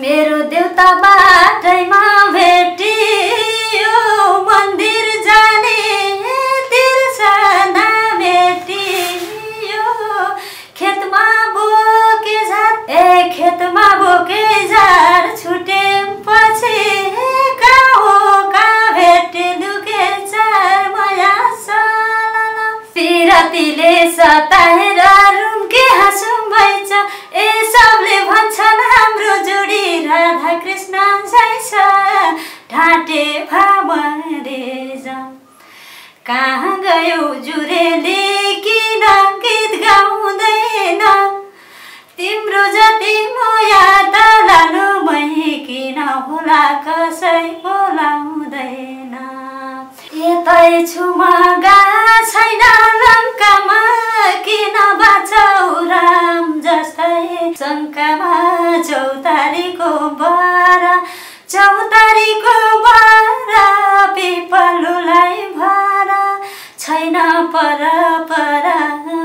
मेरो देउता बाटैमा भेटियो मन्दिर जाने तिर्सना भेटियो खेतमा बोके झार ए खेतमा बोके झार छुटे पछि हो भेटे दुखे चार माया सताएर राधा कृष्ण छैछ ढाँटे भावरे जाउँ कहाँ गयो जुरेले किन गीत गाउँदैन? तिम्रो जति मोया त लानु मै किन होला कसै बोलाउँदैन यतै छु म गा छैन लङ्कामा। किन बाछौ राम जस्तै शङ्कामा चौतारीको बारा चौतारीको बारा पिपलुलाई भारा। छैन पर पर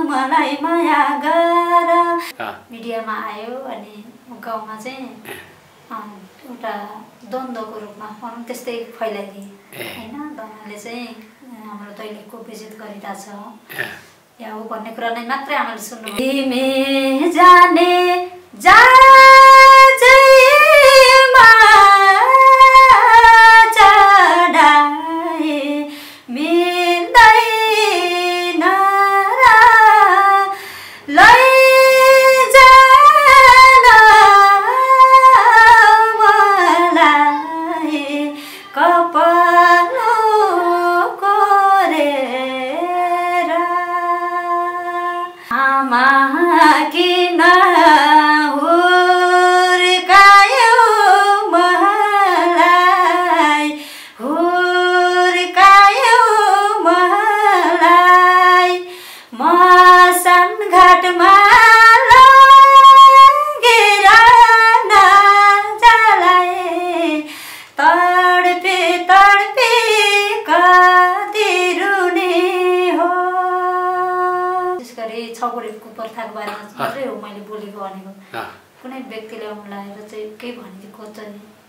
मलाई माया गर। मिडियामा आयो अनि गाउँमा चाहिँ एउटा द्वन्द्वको रूपमा भनौँ त्यस्तै फैलाइदिए। होइन उहाँले चाहिँ हाम्रो दैनिकको विजिट गरिरहेछ अँ, या हो भन्ने कुरा नै मात्रै आमाले सुन्नु जाने जा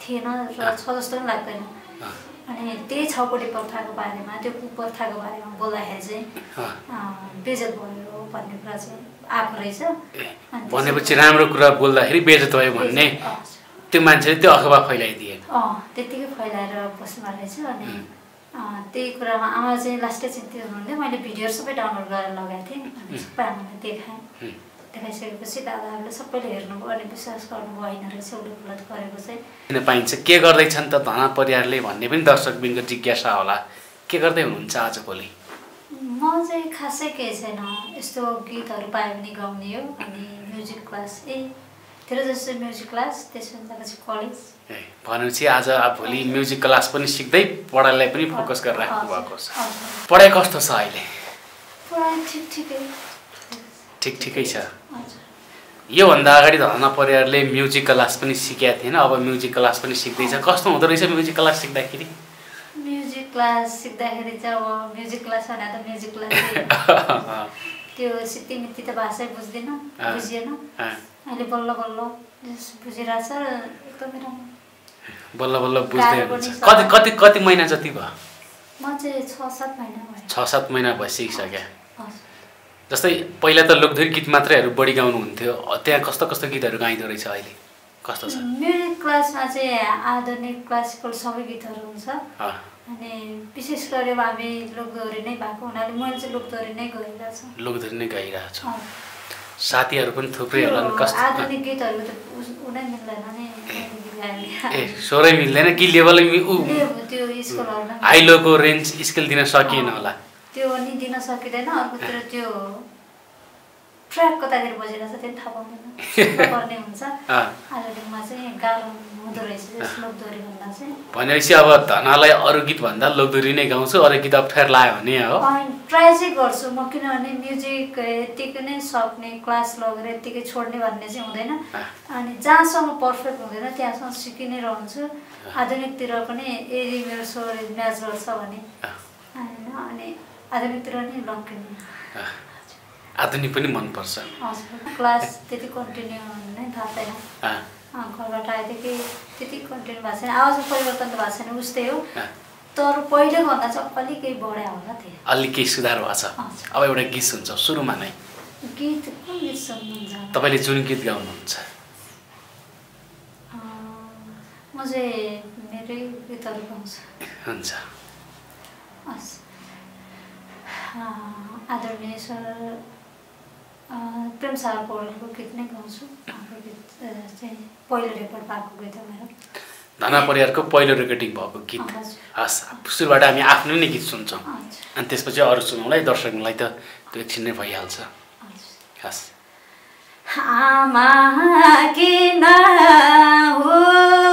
थिएन र छ जस्तो पनि लाग्दैन। अनि त्यही छौगुडी प्रथाको बारेमा त्यो कुप्रथाको बारेमा बोल्दाखेरि चाहिँ बेजत भयो भन्ने कुरा चाहिँ आएको रहेछ। भनेपछि राम्रो कुरा बोल्दाखेरि बेजत भयो भन्ने। त्यो मान्छेले त्यो अखबार फैलाइदिए अँ त्यत्तिकै फैलाएर बस्नु रहेछ। अनि त्यही कुरामा आमा चाहिँ लास्टै चिन्तित हुनुहुन्थ्यो। मैले भिडियोहरू सबै डाउनलोड गरेर लगाएको थिएँ। सबै आमालाई देखाएँ। देखाइसकेपछि दादाहरूले सबैले हेर्नुभयो अनि विश्वास गर्नुभयो होइन रहेछ उसले गलत गरेको चाहिँ किन पाइन्छ के गर्दैछन् त धना परिवारले भन्ने पनि दर्शकबिनको जिज्ञासा होला के गर्दै हुनुहुन्छ आजभोलि म चाहिँ खासै केही छैन यस्तो गीतहरू पायो भने गाउने हो अनि म्युजिक क्लास ए तेरो जस्तो म्युजिक क्लास त्यसभन्दा पछि कलेज भनेपछि आज भोलि म्युजिक क्लास पनि सिक्दै पढाइलाई पनि फोकस गरेर राख्नु भएको छ पढाइ कस्तो छ अहिले पढाइ ठिक ठिकै ठिक ठिकै छ योभन्दा अगाडि धना परिवारले म्युजिक क्लास पनि सिकेका थिएन। अब म्युजिक क्लास पनि सिक्दैछ कस्तो हुँदो रहेछ म्युजिक क्लास सिक्दाखेरि? म्युजिक क्लास सिक्दाखेरि चाहिँ अब म्युजिक क्लास भने त म्युजिक क्लास त्यो सित्तिमित्ती त भाषै बुझ्दिनँ। बुझिएन। अहिले बल्ल बल्ल बुझिरहेछ एकदमै राम्रो। बल्ल बल्ल बुझ्दै। कति कति कति महिना जति भयो? म चाहिँ छ सात महिना भयो। छ सात महिना भइसकिसक्यो। जस्तै पहिला त लोकधुरी गीत मात्रैहरू बढी गाउनुहुन्थ्यो। त्यहाँ कस्तो कस्तो गीतहरू गाइदो रहेछ अहिले? कस्तो छ? म्युजिक क्लासमा चाहिँ आधुनिक क्लासिकल सबै गीतहरू हुन्छ। अनि विशेष गरी अब हामी लोकदोहोरी नै भएको हुनाले मैले चाहिँ लोकदोहोरी नै गइरहेको छु। लोकधुरी नै गाइरहेको छु। साथीहरू पनि थुप्रै होला आधुनिक गीतहरू त उस- उ नै। मिल्दैन। नि ए स्वरै मिल्दैन कि लेभल हाइलोको रेन्ज स्केल दिन सकिएन होला। त्यो नि दिन सकिँदैन अर्कोतिर त्यो ट्र्याक कतातिर बजिरहेछ त्यो पनि थाहा पाउँदैन। पर्ने हुन्छ। आधुनिकमा चाहिँ गाह्रो हुँदो रहेछ जस लोकदोहोरी भन्दा चाहिँ। भनेपछि अब धनालाई अरू गीत भन्दा लोकधुरी नै गाउँछु अरू गीत अप्ठ्यारो लाग्यो भने हो। ट्राई चाहिँ गर्छु म किनभने म्युजिक यत्तिकै नै सक्ने क्लास लगेर यत्तिकै छोड्ने भन्ने चाहिँ हुँदैन। अनि जहाँसम्म पर्फेक्ट हुँदैन त्यहाँसम्म सिकि नै रहन्छु। आधुनिकतिर पनि यदि मेरो स्वर म्याच गर्छ भने। होइन अनि आधुनिकतिर नै लम्किने आधुनिक पनि मनपर्छ। क्लास त्यति कन्टिन्यू नै थाहा छैन घरबाट आएदेखि त्यति कन्टिन्यू भएको छैन। आवाजमा परिवर्तन त भएको छैन उस्तै हो। तर पहिलेको भन्दा चाहिँ अलिक केही बढ्यो होला त्यही अलि केही सुधार भएको छ। अब एउटा गीत सुन्छ सुरुमा नै। गीत कुन गीत सुन्नुहुन्छ? तपाईँले जुन गीत गाउनुहुन्छ? म चाहिँ मेरै गीतहरू गाउँछु। हुन्छ। हस्। आदरणीय सर। प्रेम सार पौडेलको गीत नै गाउँछु हाम्रो गीत चाहिँ पहिलो रेकर्ड भएको गीत हो मेरो। धना परिवारको पहिलो रेकर्डिङ भएको गीत। हस् सुरुबाट हामी आफ्नो नै गीत सुन्छौँ। अनि त्यसपछि अरू सुनौँला है दर्शकलाई त त्यो एकछिन नै भइहाल्छ। हस्। आमा किन हुर्कायो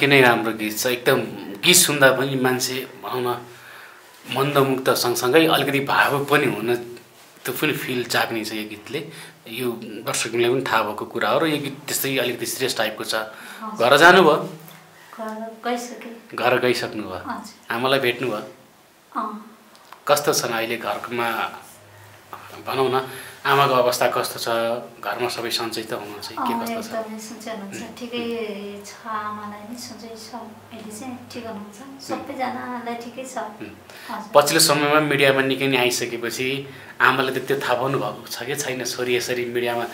निकै नै राम्रो गीत छ। एकदम गीत सुन्दा पनि मान्छे भनौँ न मन्दमुक्त सँगसँगै अलिकति भावुक पनि हुन त्यो पनि फिल जाग्ने छ यो गीतले। यो दर्शकलाई पनि थाहा भएको कुरा हो र यो गीत त्यस्तै अलिकति सिरियस टाइपको छ। घर जानुभयो? घर गइसकेँ। घर गइसक्नु भयो आमालाई भेट्नु भयो कस्तो छन् अहिले घरमा? भनौँ न। आमाको अवस्था कस्तो छ? घरमा सबै सन्चै त हुनुहुन्छ के कस्तो छ? एकदमै सन्चै हुनुहुन्छ। ठिकै छ आमालाई नि सन्चै छ। अहिले चाहिँ ठिक हुनुहुन्छ। सबैजनालाई ठिकै छ। पछिल्लो समयमा मिडियामा निकै नै आइसकेपछि आमाले त त्यो थाहा पाउनु भएको छ कि छैन? छोरी यसरी मिडियामा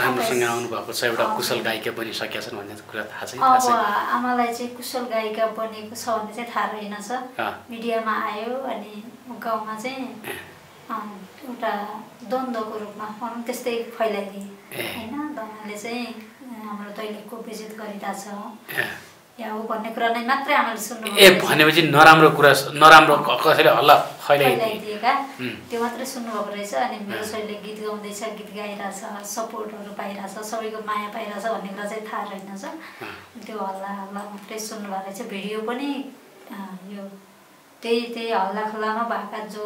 राम्रोसँग आउनु भएको छ एउटा कुशल गायिका बनिसकेका छन् भन्ने कुरा थाहा छैन अब आमालाई चाहिँ कुशल गायिका बनेको छ भन्ने चाहिँ थाहा रहेनछ मिडियामा आयो अनि गाउँमा चाहिँ एउटा द्वन्द्वको रूपमा भनौँ त्यस्तै फैलाइदिए। होइन दमाले चाहिँ हाम्रो दैनिकको विजित गरिरहेछ। या हो भन्ने कुरा नै मात्रै आमाले सुन्नु ए भनेपछि नराम्रो कुरा नराम्रो कसैले हल्ला फैलाइदिए। फैलाइदिएका। त्यो मात्रै सुन्नुभएको रहेछ अनि मेरो छोरीले गीत गाउँदैछ गीत गाइरहेछ सपोर्टहरू पाइरहेछ सबैको माया पाइरहेछ भन्ने कुरा चाहिँ थाहा रहेनछ। त्यो हल्ला हल्ला मात्रै सुन्नुभएको रहेछ। भिडियो पनि यो त्यही त्यही हल्ला खल्लामा भएका जो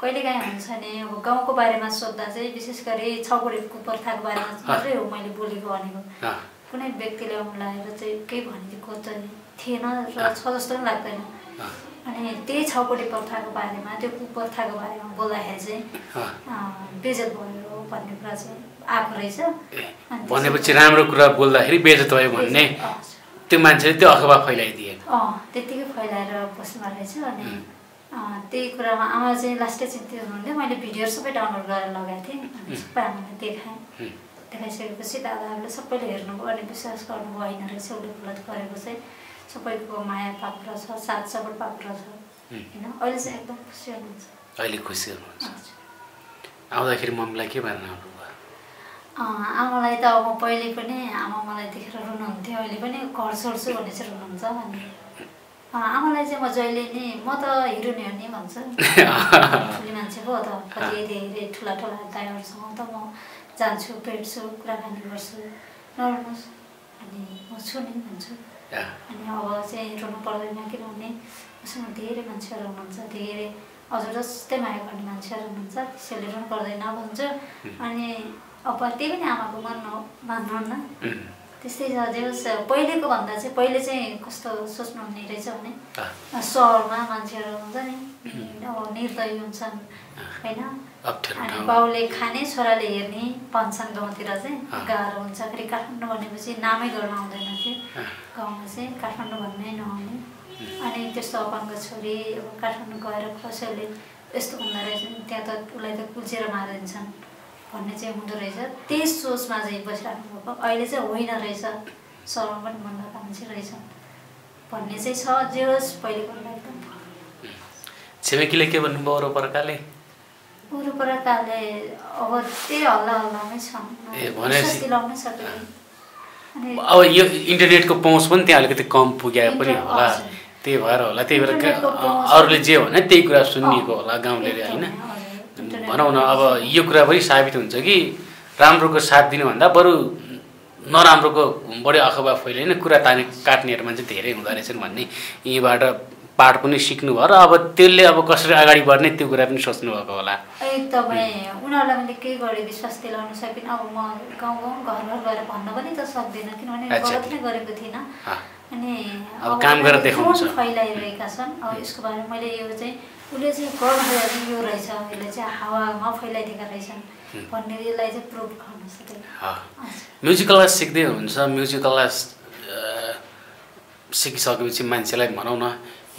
कहिलेकाहीँ हुन्छ नि अब गाउँको बारेमा सोद्धा चाहिँ विशेष गरी छौकुडी कुप्रथाको बारेमा मात्रै हो मैले बोलेको भनेको। कुनै व्यक्तिले लागेर चाहिँ केही भनेको चाहिँ थिएन र छ जस्तो पनि लाग्दैन। अनि त्यही छौकुडी प्रथाको बारेमा त्यो कुप्रथाको बारेमा बोल्दाखेरि चाहिँ बेजत भयो भन्ने कुरा चाहिँ आएको रहेछ। भनेपछि राम्रो कुरा बोल्दाखेरि बेजत भयो भन्ने। त्यो मान्छेले त्यो अखबार फैलाइदिए अँ त्यत्तिकै फैलाएर बस्नु भएको रहेछ अनि त्यही कुरामा आमा चाहिँ लास्टै चिन्तित हुनुहुन्थ्यो मैले भिडियोहरू सबै डाउनलोड गरेर लगाएको थिएँ अनि सबै आमालाई देखाएँ। देखाइसकेपछि दादाहरूले सबैले हेर्नुभयो अनि विश्वास गर्नुभयो होइन रहेछ उसले गलत गरेको चाहिँ सबैको माया पात्र छ साथ सपोर्ट पात्र छ। होइन अहिले चाहिँ एकदम खुसी हुनुहुन्छ। अहिले खुसी हुनुहुन्छ। आउँदाखेरि मम्मीलाई के भनेर अँ, आमालाई त अब पहिले पनि आमा मलाई देखेर रुनुहुन्थ्यो अहिले पनि घर छोड्छु भने चाहिँ रुनुहुन्छ अनि आमालाई चाहिँ म जहिले नि म त हिरो नि हो नि भन्छ। ठुली मान्छे पो त कति धेरै ठुला ठुला गायकहरूसँग त म जान्छु भेट्छु कुराकानी गर्छु नरुनुहोस् अनि म छु नि भन्छु। अनि अब चाहिँ रुनु पर्दैन किनभने उसँग धेरै मान्छेहरू हुनुहुन्छ धेरै हजुर जस्तै माया गर्ने मान्छेहरू हुनुहुन्छ त्यसैले रुनु पर्दैन भन्छु। अनि अब त्यही पनि आमाको मन मान्नुहुन्न त्यस्तै छ जे होस् पहिलेको भन्दा चाहिँ पहिले चाहिँ कस्तो सोच्नुहुने रहेछ भने सहरमा मान्छेहरू हुन्छ नि अब निर्दयी हुन्छन् होइन? अनि बाउले खाने छोराले हेर्ने भन्छन् गाउँतिर चाहिँ। गाह्रो हुन्छ। फेरि काठमाडौँ भनेपछि नामै गर्न आउँदैन थियो। गाउँमा चाहिँ काठमाडौँ भन्नै नआउने अनि त्यस्तो अपाङ्ग छोरी अब काठमाडौँ गएर कसैले यस्तो हुँदो रहेछ त्यहाँ त उसलाई त कुल्चेर मारिदिन्छन्। भन्ने चाहिँ हुँदो रहेछ। त्यही सोचमा चाहिँ बसिराख्नु भएको अहिले चाहिँ होइन रहेछ। सहरमा पनि मनका मान्छे रहेछ। भन्ने चाहिँ छ। जे होस् पहिलेको एकदम छिमेकीले के भन्नुभयो अरू प्रकारले वरपरकाले अब त्यही हल्ला हल्लामै छन् दिलाउनै सकेन अब यो इन्टरनेटको पहुँच पनि त्यहाँ अलिकति कम पुग्या पनि होला। त्यही भएर होला। त्यही भएर अरूले जे भने त्यही कुरा सुनिएको होला गाउँले होइन? भनौँ न अब। यो कुरा पनि साबित हुन्छ कि राम्रोको साथ दिनुभन्दा बरु नराम्रोको बढी अखबार फैलाइन कुरा ताने काट्नेहरू मान्छे धेरै हुँदो रहेछन् भन्ने यहीँबाट पाठ पनि सिक्नु भयो र अब त्यसले अब कसरी अगाडि बढ्ने त्यो कुरा पनि सोच्नु भएको होला एकदमै उनीहरूलाई मैले के गरेँ विश्वास दिलाउन सकिनँ अब म गाउँ गाउँ घर घर गएर भन्न पनि त सक्दिनँ किनभने। गलत नै गरेको थिइनँ अनि अब काम गरेर उनीहरूले देखाउनु जुन छ। फैलाइरहेका छन्। अब यसको बारेमा मैले यो चाहिँ उसले चाहिँ भने यो रहेछ यसले चाहिँ हावामा फैलाइदिएका रहेछन् भन्ने यसलाई चाहिँ प्रुभ गर्न। म्युजिक क्लास सिक्दै हुनुहुन्छ। म्युजिक क्लास सिकिसकेपछि मान्छेलाई भनौँ न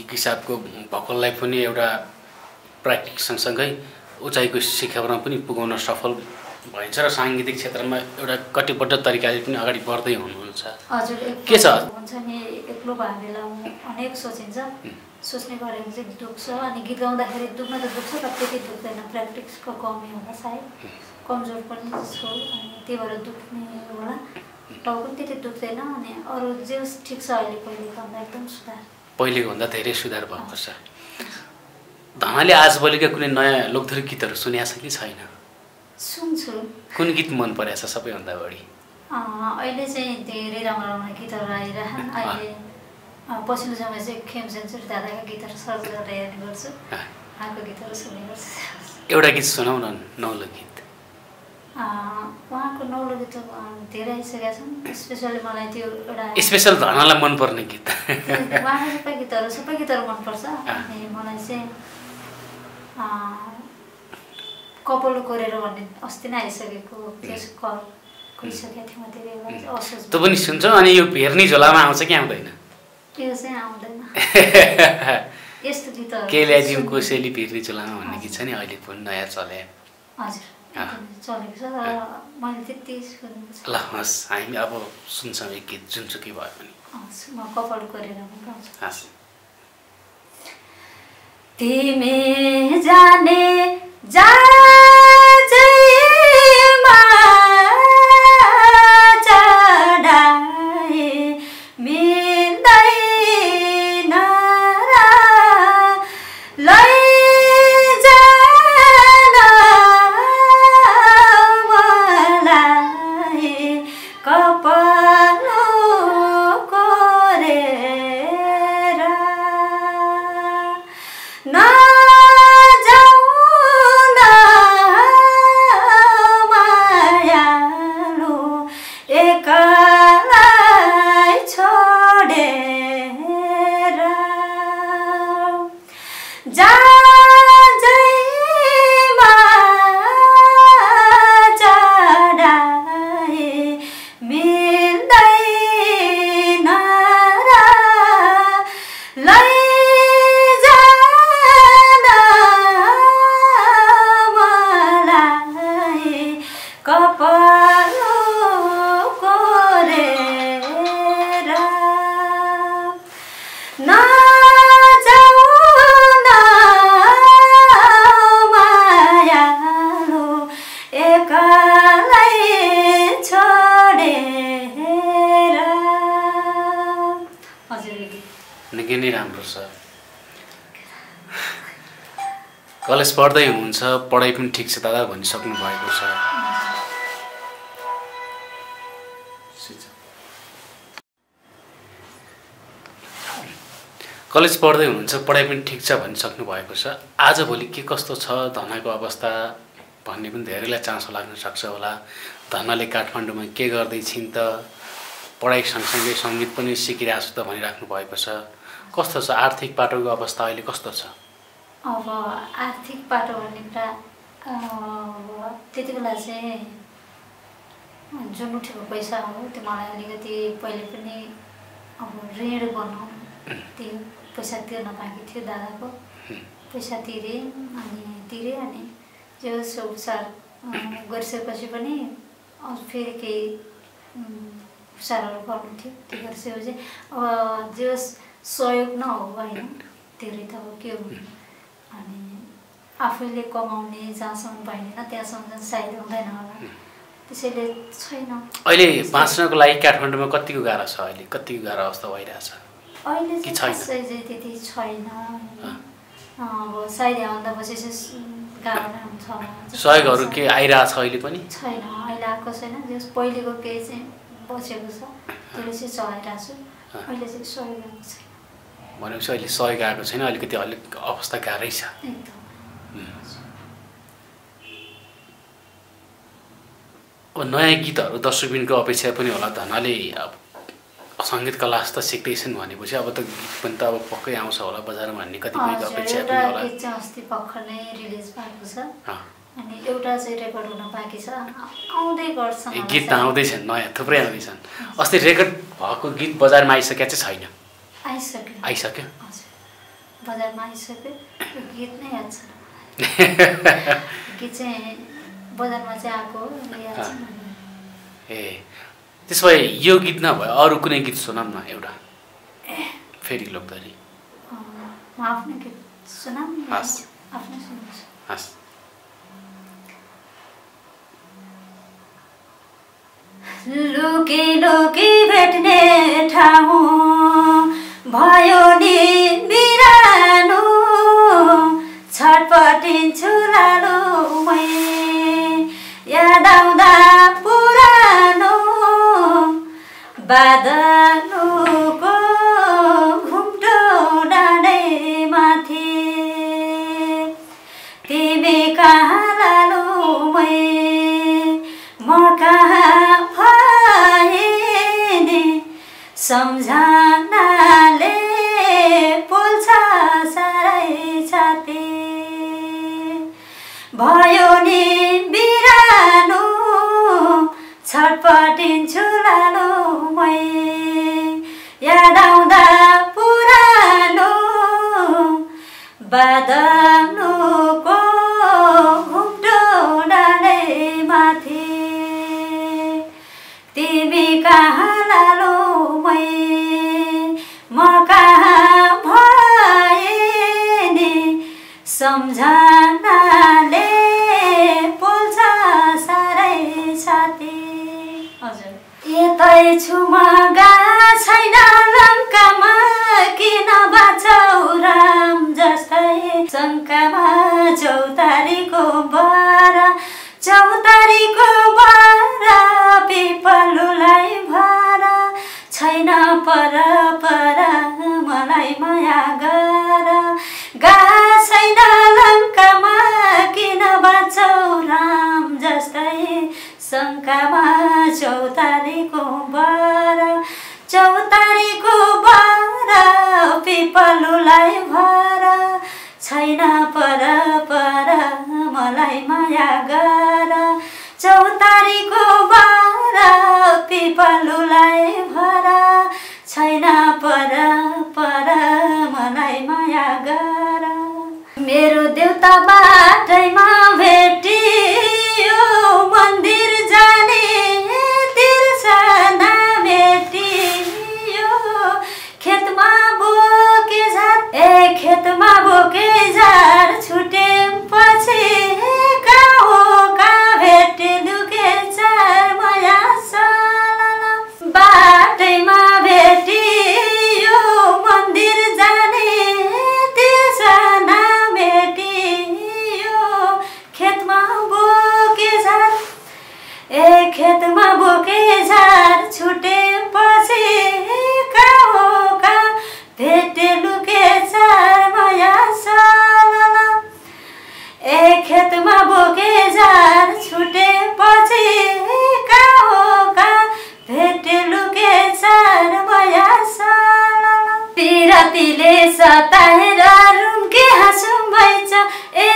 एक हिसाबको भोकललाई पनि एउटा प्र्याक्टिस सँगसँगै उचाइको शिखरमा पनि पुगाउन सफल भइन्छ र साङ्गीतिक क्षेत्रमा एउटा कटिबद्ध तरिकाले पनि अगाडि बढ्दै हुनुहुन्छ। हजुर के छ? हुन्छ नि एक्लो भयो बेला अनेक सोचिन्छ। सोच्ने गरेको चाहिँ दुख्छ अनि गीत गाउँदाखेरि दुख्न त दुख्छ तर त्यति दुख्दैन। प्र्याक्टिसको कमी होला सायद कमजोर पनि छु अनि त्यही भएर दुख्ने होला। टाउ पनि त्यति दुख्दैन अनि अरू जे ठिक छ अहिले पहिलेको भन्दा एकदम सुधार। पहिलेको भन्दा धेरै सुधार भएको छ। धनाले आजभोलिका कुनै नयाँ लोकधरी गीतहरू सुनेको छ कि छैन? कुन गीत मन परेको छ सबैभन्दा बढी? अहिले चाहिँ धेरै राम्रो राम्रो गीतहरू आइरहन्। अहिले पछिल्लो समय चाहिँ खेम सेन्चुरी दादाका गीतहरू सर्च गरेर हेर्ने गर्छु। उहाँको गीतहरू सुन्ने गर्छु। एउटा गीत सुनाउ न नौलो गीत। उहाँको नौलो गीत धेरै आइसकेका छन् स्पेसली मलाई त्यो एउटा स्पेसल धनालाई मनपर्ने गीत। उहाँको सबै गीतहरू सबै गीतहरू मनपर्छ। अनि मलाई चाहिँ कपाल कोरेर भन्ने अस्ति नै आइसकेको त्यस कल गइसकेको थिएँ म धेरै असोज तँ पनि सुन्छौ अनि यो भेर्नी झोलामा आउँछ कि आउँदैन? त्यो चाहिँ आउँदैन। यस्तो गीतहरू के ल्याइदिउँ कोसेली भेर्नी झोलामा भन्ने गीत छ नि अहिले पनि नयाँ चले। हजुर। चलेको छ। तर मैले त्यति ल हस् हामी अब सुन्छौँ एक गीत जुनसुकै भयो हस्, म कपाल कोरेर पनि गाउँछु। हस्। तिमी जाने Ja! कलेज पढ्दै हुनुहुन्छ पढाइ पनि ठिक छ दादा भनिसक्नु भएको छ। कलेज पढ्दै हुनुहुन्छ पढाइ पनि ठिक छ भनिसक्नु भएको छ। आजभोलि के कस्तो छ धनाको अवस्था भन्ने पनि धेरैलाई चासो लाग्न सक्छ होला। धनाले काठमाडौँमा के गर्दैछिन् त? पढाइ सँगसँगै सङ्गीत पनि सिकिरहेको छु त भनिराख्नु भएको छ। कस्तो छ आर्थिक पाटोको अवस्था अहिले कस्तो छ? अब आर्थिक पाटो भन्ने कुरा त्यति बेला चाहिँ जुन उठेको पैसा हो त्यो मलाई अलिकति पहिले पनि अब ऋण बनाउनु त्यो पैसा तिर्न बाँकी थियो दादाको। पैसा तिरेँ अनि तिरेँ अनि त्यो उपचार गरिसकेपछि पनि फेरि केही उपचारहरू गर्नु थियो। त्यो गरिसकेपछि अब जो सहयोग नहो होइन धेरै त अब के हुनु अनि आफैले कमाउने जहाँसम्म पाइँदैन त्यहाँसम्म चाहिँ सायद हुँदैन होला। त्यसैले छैन। अहिले बाँच्नको लागि काठमाडौँमा कतिको गाह्रो छ अहिले? कतिको गाह्रो अवस्था भइरहेछ? अहिले चाहिँ त्यति छैन। अब सायद यहाँभन्दा पछि गाह्रो नै हुन्छ। सहयोगहरू। के आइरहेछ अहिले पनि? छैन अहिले आएको छैन। जस पहिलेको केही चाहिँ बचेको छ। त्यसले चाहिँ चलाइरहेको छु अहिले चाहिँ सहयोग आएको छैन। भनेपछि अहिले सहयोग आएको छैन अलिकति अलिक अवस्था गाह्रै छ। अब नयाँ गीतहरू दर्शकबिनको अपेक्षा पनि होला धनाले अब सङ्गीत क्लास त सिक्दैछन् भनेपछि अब त गीत पनि त अब पक्कै आउँछ होला बजारमा भन्ने कतिपयको हजुर अपेक्षा पनि होला। अस्ति भर्खर नै रिलिज भएको छ। अनि एउटा चाहिँ रेकर्ड हुन बाँकी छ। आउँदै होला गीत त। आउँदैछन् नयाँ थुप्रै आउँदैछन्। अस्ति रेकर्ड भएको गीत बजारमा आइसकेको चाहिँ छैन। आइसक्यो आइसक्यो हजुर। बजारमा आइसक्यो त्यो गीत नै याद छैन गीत चाहिँ बजारमा चाहिँ आएको हो, ए त्यसो भए यो गीत नभए अरू कुनै गीत सुनाऊँ न एउटा। फेरि लोकदरी अँ, म आफ्नै गीत सुनाऊँ न? हस्। आफ्नै सुनाउँछु हस्। लुकी लुकी भेट्ने ठाउँ। भयो नि बिरानो। छटपटिन्छु लालुमै याद आउँदा पुरानो। बादलको भयो नि बिरानो छटपटिन्छु लालुमै याद आउँदा पुरानो बादलको चौतारीको खेतमा बोके झार छुटे पछि काउका भेटे लुके चार माया साल ए खेतमा बोके झार छुटे पछि काउका भेटे लुके चार माया साल बिरातीले सताएर रुम्के हाँसो भइन्छ ए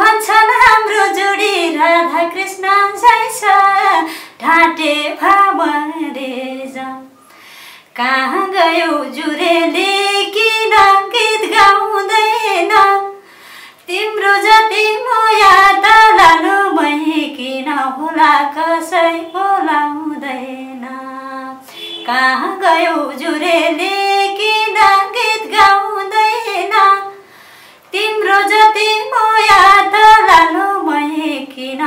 भन्छन् हाम्रो जोडी। राधा कृष्ण छैछ ढाँटे भावरे जाउँ कहाँ गयो जुरेले? किन गीत गाउँदैन? तिम्रो जति म याद लानु मै किन होला? कसै बोलाउँदैन। कहाँ गयो जुरेले?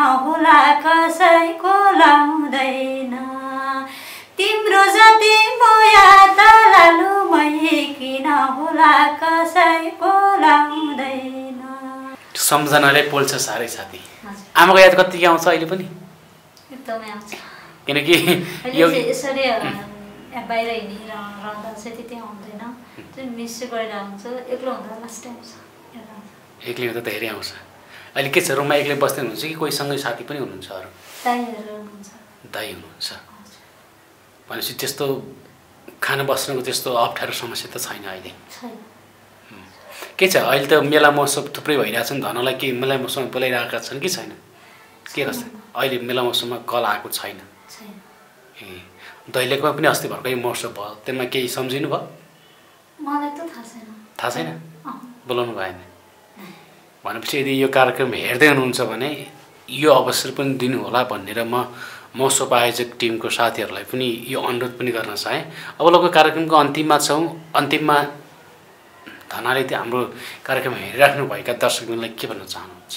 किन होला कसैको लाउँदैन तिम्रो जति म याद लानु मै किन होला कसैको लाउँदैन सम्झनाले पोल्छ साह्रै साथी। आमाको याद कत्तिकै आउँछ अहिले पनि? एकदमै आउँछ। किनकि यो यसरी बाहिर हिँडेर रहँदा चाहिँ त्यति आउँदैन। मिस गरेर आउँछ एक्लो हुँदा लास्ट टाइम छ एक्लै हुँदा त धेरै आउँछ। अहिले के छ रुममा एक्लै बस्दै हुनुहुन्छ कि कोहीसँगै साथी पनि हुनुहुन्छ अरू? दाइहरू हुनुहुन्छ। भनेपछि त्यस्तो खाना बस्नुको त्यस्तो अप्ठ्यारो समस्या त छैन अहिले। के छ अहिले त मेला महोत्सव थुप्रै भइरहेको छ नि धनलाई के मेला महोत्सवमा बोलाइरहेका छन् कि छैन? के कस्तो? अहिले मेला महोत्सवमा कल आएको छैन। ए दैलेखमा पनि अस्ति भर्खरै महोत्सव भयो। त्यसमा केही सम्झिनु भयो? थाहा छैन। बोलाउनु भएन। भनेपछि यदि यो कार्यक्रम हेर्दै हुनुहुन्छ भने यो अवसर पनि दिनु होला भनेर म महोत्सव आयोजक टिमको साथीहरूलाई पनि यो अनुरोध पनि गर्न चाहेँ। अब लगभग कार्यक्रमको अन्तिममा छौँ। अन्तिममा धनाले त्यो हाम्रो कार्यक्रम हेरिराख्नुभएका दर्शकहरूलाई के भन्न चाहनुहुन्छ?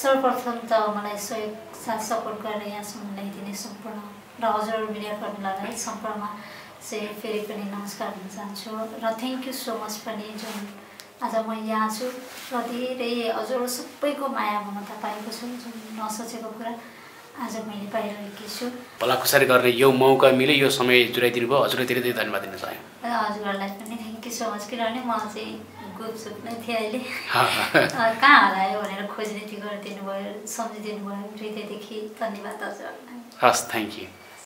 सर्वप्रथम त मलाई सहयोग साथ सपोर्ट गरेर यहाँसम्म ल्याइदिने सम्पूर्ण र हजुर मिडियाकर्मीलाई सम्पूर्णमा चाहिँ फेरि पनि नमस्कार भन्न चाहन्छु। र थ्याङ्क यू सो मच पनि जुन आज म यहाँ छु। र धेरै हजुर सबैको माया ममता पाएको छु जुन नसोचेको कुरा आज मैले पाइरहेकी छु। भलाखुसारी गर्ने यो मौका मिल्यो यो समय जुराइदिनु भयो। हजुरलाई धेरै धेरै धन्यवाद दिन चाह्यो र हजुरहरूलाई पनि थ्याङ्क यू सो मच किनभने म चाहिँ गुपसुप नै थिएँ अहिले। कहाँ हरायो भनेर खोज्ने त्यो गरिदिनु भयो सम्झिदिनु भयो हृदयदेखि धन्यवाद हजुरहरूलाई। हस् थ्याङ्क यू